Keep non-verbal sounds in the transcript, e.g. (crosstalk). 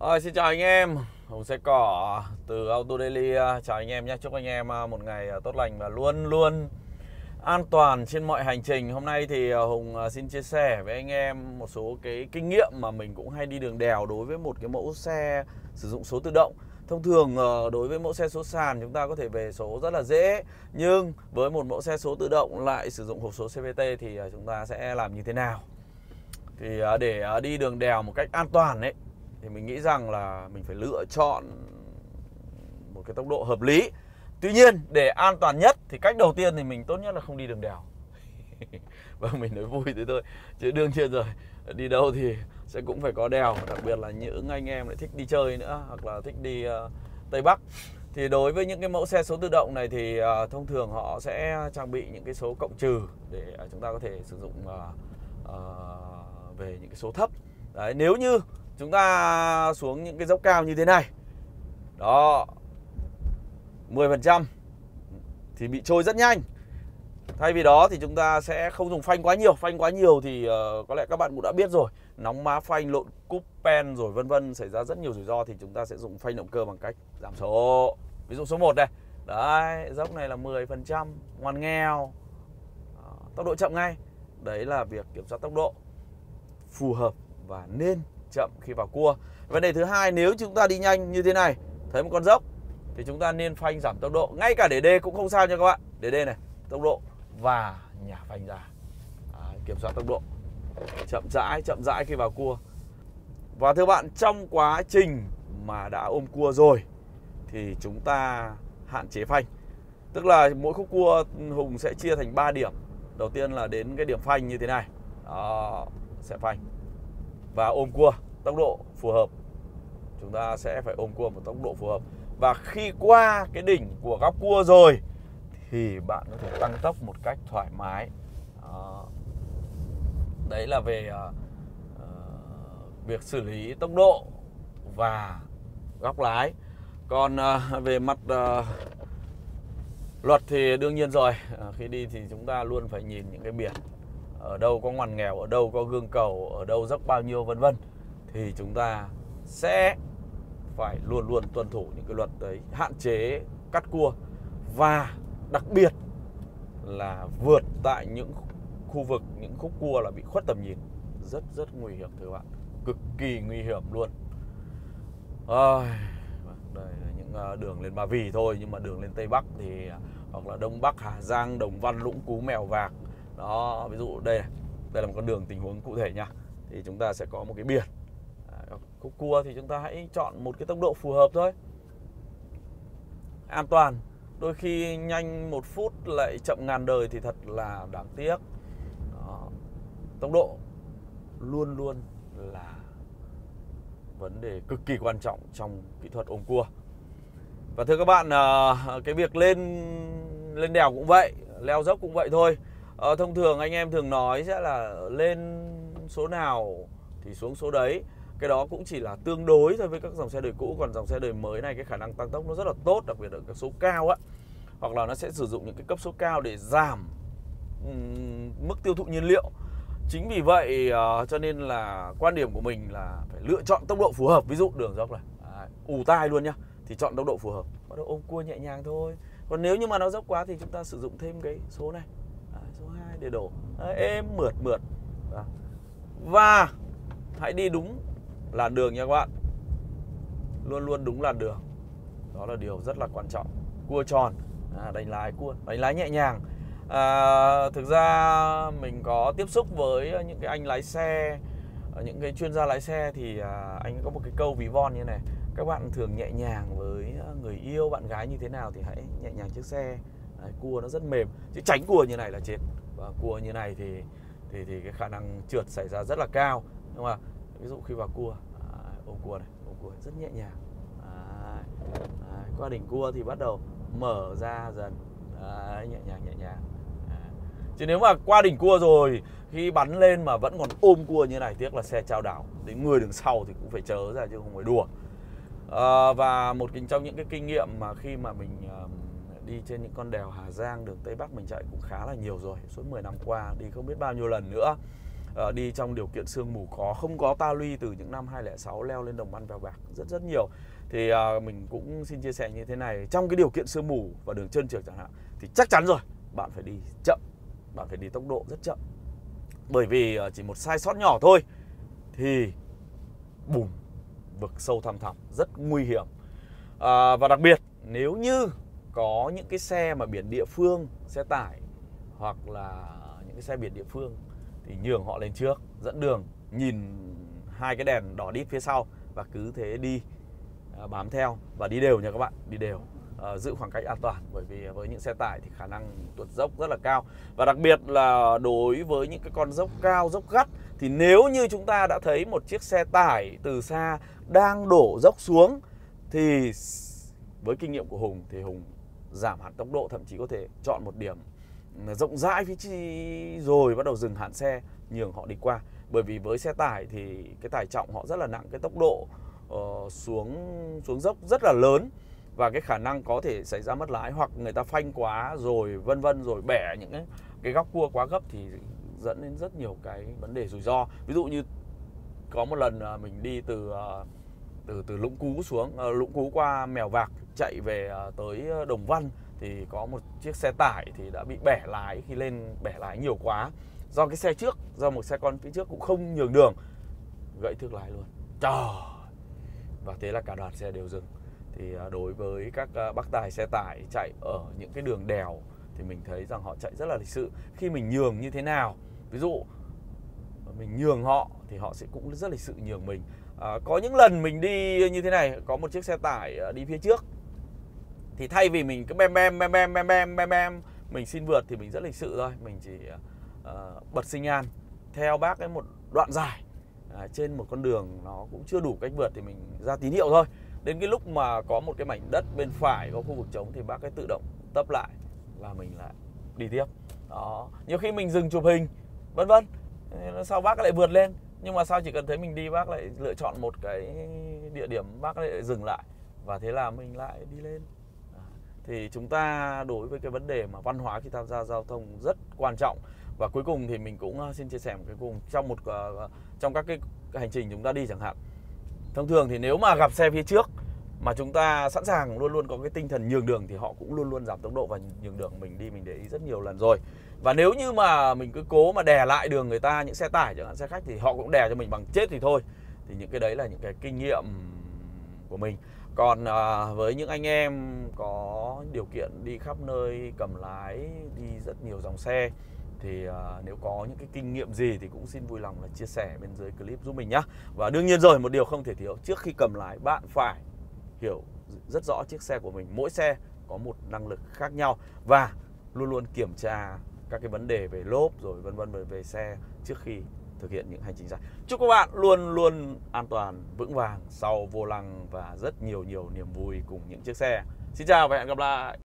Rồi, xin chào anh em. Hùng xe cỏ từ Auto Daily ờ, chào anh em nhé chúc anh em ờ, một ngày tốt lành và luôn luôn an toàn trên mọi hành trình. Hôm nay thì Hùng xin chia sẻ với anh em một số cái kinh nghiệm mà mình cũng hay đi đường đèo đối với một cái mẫu xe sử dụng số tự động. Thông thường đối với mẫu xe số sàn chúng ta có thể về số rất là dễ Nhưng với một mẫu xe số tự động lại sử dụng hộp số CVT thì chúng ta sẽ làm như thế nào? Thì để đi đường đèo một cách an toàn ấy thì mình nghĩ rằng là mình phải lựa chọn một cái tốc độ hợp lý. Tuy nhiên để an toàn nhất thì cách đầu tiên thì mình tốt nhất là không đi đường đèo. (laughs) Vâng mình nói vui thế thôi chứ đương nhiên rồi. Đi đâu thì sẽ cũng phải có đèo đặc biệt là những anh em lại thích đi chơi nữa hoặc là thích đi uh, tây bắc. Thì đối với những cái mẫu xe số tự động này thì uh, thông thường họ sẽ trang bị những cái số cộng trừ để uh, chúng ta có thể sử dụng uh, uh, về những cái số thấp. Đấy nếu như chúng ta xuống những cái dốc cao như thế này. Đó. 10% thì bị trôi rất nhanh. Thay vì đó thì chúng ta sẽ không dùng phanh quá nhiều. Phanh quá nhiều thì uh, có lẽ các bạn cũng đã biết rồi. Nóng má phanh lộn cúp pen rồi vân vân xảy ra rất nhiều rủi ro thì chúng ta sẽ dùng phanh động cơ bằng cách giảm số. Ví dụ số 1 đây. Đấy dốc này là 10% ngoan nghèo. Tốc độ chậm ngay. Đấy là việc kiểm soát tốc độ phù hợp và nên chậm khi vào cua. Vấn đề thứ hai nếu chúng ta đi nhanh như thế này thấy một con dốc thì chúng ta nên phanh giảm tốc độ. Ngay cả để D cũng không sao nha các bạn. Để D này tốc độ và nhả phanh ra. À, kiểm soát tốc độ. Chậm rãi chậm rãi khi vào cua. Và thưa bạn trong quá trình mà đã ôm cua rồi thì chúng ta hạn chế phanh. Tức là mỗi khúc cua Hùng sẽ chia thành 3 điểm. Đầu tiên là đến cái điểm phanh như thế này. Đó, sẽ phanh và ôm cua tốc độ phù hợp. Chúng ta sẽ phải ôm cua một tốc độ phù hợp. Và khi qua cái đỉnh của góc cua rồi thì bạn có thể tăng tốc một cách thoải mái. Đó. đấy là về uh, việc xử lý tốc độ và góc lái. Còn uh, về mặt uh, luật thì đương nhiên rồi. À, khi đi thì chúng ta luôn phải nhìn những cái biển ở đâu có ngoằn nghèo ở đâu có gương cầu ở đâu dốc bao nhiêu vân vân thì chúng ta sẽ phải luôn luôn tuân thủ những cái luật đấy hạn chế cắt cua và đặc biệt là vượt tại những khu vực những khúc cua là bị khuất tầm nhìn. Rất rất nguy hiểm thưa bạn. Cực kỳ nguy hiểm luôn. À, đây là những ờ, đường lên Ba Vì thôi nhưng mà đường lên Tây Bắc thì ờ, hoặc là Đông Bắc Hà Giang Đồng Văn Lũng Cú Mèo Vạc đó, ví dụ đây đây là một con đường tình huống cụ thể nha. Thì chúng ta sẽ có một cái biển. À, khúc cua thì chúng ta hãy chọn một cái tốc độ phù hợp thôi. An toàn. Đôi khi nhanh một phút lại chậm ngàn đời thì thật là đáng tiếc. Đó. tốc độ luôn luôn là vấn đề cực kỳ quan trọng trong kỹ thuật ôm cua. Và thưa các bạn à, cái việc lên lên đèo cũng vậy, leo dốc cũng vậy thôi à, thông thường anh em thường nói sẽ là lên số nào thì xuống số đấy. Cái đó cũng chỉ là tương đối thôi với các dòng xe đời cũ. Còn dòng xe đời mới này cái khả năng tăng tốc nó rất là tốt đặc biệt ở các số cao á. Hoặc là nó sẽ sử dụng những cái cấp số cao để giảm um, mức tiêu thụ nhiên liệu. Chính vì vậy uh, cho nên là quan điểm của mình là phải lựa chọn tốc độ phù hợp. Ví dụ đường dốc này. À, ù tai luôn nhá. Thì chọn tốc độ phù hợp. Bắt đầu ôm cua nhẹ nhàng thôi. Còn nếu như mà nó dốc quá thì chúng ta sử dụng thêm cái số này à, số 2 để đổ. À, êm mượt mượt. À. và hãy đi đúng làn đường nha các bạn. Luôn luôn đúng làn đường. Đó là điều rất là quan trọng. Cua tròn. À, đánh lái cua đánh lái nhẹ nhàng. À, thực ra mình có tiếp xúc với những cái anh lái xe ờ, những cái chuyên gia lái xe thì à, anh có một cái câu ví von như này. Các bạn thường nhẹ nhàng với người yêu bạn gái như thế nào thì hãy nhẹ nhàng chiếc xe. Đấy, cua nó rất mềm. Chứ tránh cua như này là chết. Và cua như này thì thì thì cái khả năng trượt xảy ra rất là cao. Nhưng mà ví dụ khi vào cua à, ôm cua này ôm cua rất nhẹ nhàng. À, à, qua đỉnh cua thì bắt đầu mở ra dần. À, nhẹ nhàng nhẹ nhàng. À. chứ nếu mà qua đỉnh cua rồi khi bắn lên mà vẫn còn ôm cua như này tiếc là xe trao đảo. Đến người đứng sau thì cũng phải chớ ra chứ không phải đùa. À, và một trong những cái kinh nghiệm mà khi mà mình uh, đi trên những con đèo Hà Giang đường Tây Bắc mình chạy cũng khá là nhiều rồi suốt 10 năm qua đi không biết bao nhiêu lần nữa. À, đi trong điều kiện sương mù có không có ta luy từ những năm 2006 leo lên đồng văn vèo bạc rất rất nhiều. Thì à, mình cũng xin chia sẻ như thế này trong cái điều kiện sương mù và đường chân trượt chẳng hạn thì chắc chắn rồi bạn phải đi chậm bạn phải đi tốc độ rất chậm. Bởi vì ờ, chỉ một sai sót nhỏ thôi thì bùm vực sâu thăm thẳm rất nguy hiểm. À, và đặc biệt nếu như có những cái xe mà biển địa phương xe tải hoặc là những cái xe biển địa phương thì nhường họ lên trước dẫn đường nhìn hai cái đèn đỏ đít phía sau và cứ thế đi à, bám theo và đi đều nha các bạn đi đều. Uh, giữ khoảng cách an toàn bởi vì với những xe tải thì khả năng tuột dốc rất là cao. Và đặc biệt là đối với những cái con dốc cao dốc gắt thì nếu như chúng ta đã thấy một chiếc xe tải từ xa đang đổ dốc xuống thì với kinh nghiệm của Hùng thì Hùng giảm hẳn tốc độ thậm chí có thể chọn một điểm ừ, rộng rãi phía chi rồi bắt đầu dừng hẳn xe nhường họ đi qua. Bởi vì với xe tải thì cái tải trọng họ rất là nặng cái tốc độ uh, xuống xuống dốc rất là lớn và cái khả năng có thể xảy ra mất lái hoặc người ta phanh quá rồi vân vân rồi bẻ những cái cái góc cua quá gấp thì dẫn đến rất nhiều cái vấn đề rủi ro. Ví dụ như có một lần à, mình đi từ uh, từ từ Lũng Cú xuống. Ờ, Lũng Cú qua Mèo Vạc chạy về ờ, tới ờ, Đồng Văn thì có một chiếc xe tải thì đã bị bẻ lái, khi lên bẻ lái nhiều quá. Do cái xe trước, do một xe con phía trước cũng không nhường đường, gãy thương lái luôn. Trời! Và thế là cả đoàn xe đều dừng. Thì đối với các bác tài xe tải chạy ở những cái đường đèo thì mình thấy rằng họ chạy rất là lịch sự. Khi mình nhường như thế nào, ví dụ mình nhường họ thì họ sẽ cũng rất lịch sự nhường mình à, có những lần mình đi như thế này có một chiếc xe tải ờ, đi phía trước. Thì thay vì mình cứ bem bem bem bem bem bem bem bem mình xin vượt thì mình rất lịch sự thôi. Mình chỉ uh, bật sinh an theo bác ấy một đoạn dài à, trên một con đường nó cũng chưa đủ cách vượt thì mình ra tín hiệu thôi. Đến cái lúc mà có một cái mảnh đất bên phải có khu vực trống thì bác ấy tự động tấp lại và mình lại đi tiếp. Đó nhiều khi mình dừng chụp hình vân vân. Sau bác lại vượt lên? Nhưng mà sao chỉ cần thấy mình đi, bác lại lựa chọn một cái địa điểm bác lại dừng lại. Và thế là mình lại đi lên. À, thì chúng ta đối với cái vấn đề mà văn hóa khi tham gia giao thông rất quan trọng. Và cuối cùng thì mình cũng à, xin chia sẻ một cái cùng trong một à, trong các cái hành trình chúng ta đi chẳng hạn. Thông thường thì nếu mà gặp xe phía trước mà chúng ta sẵn sàng luôn luôn có cái tinh thần nhường đường thì họ cũng luôn luôn giảm tốc độ và nhường đường. Mình đi mình để ý rất nhiều lần rồi và nếu như mà mình cứ cố mà đè lại đường người ta những xe tải chẳng hạn xe khách thì họ cũng đè cho mình bằng chết thì thôi. Thì những cái đấy là những cái kinh nghiệm của mình. Còn à, với những anh em có điều kiện đi khắp nơi cầm lái đi rất nhiều dòng xe thì à, nếu có những cái kinh nghiệm gì thì cũng xin vui lòng là chia sẻ bên dưới clip giúp mình nhé và đương nhiên rồi một điều không thể thiếu trước khi cầm lái bạn phải hiểu rất rõ chiếc xe của mình. Mỗi xe có một năng lực khác nhau và luôn luôn kiểm tra các cái vấn đề về lốp rồi vân vân về, về xe trước khi thực hiện những hành trình dài. Chúc các bạn luôn luôn an toàn, vững vàng sau vô lăng và rất nhiều nhiều niềm vui cùng những chiếc xe. Xin chào và hẹn gặp lại.